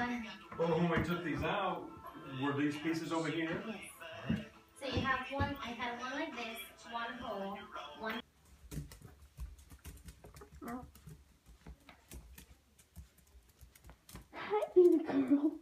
Um, Well, when we took these out, were these pieces over here? yes. So you have one, I had one like this, one hole, one. Oh. Hi, baby girl.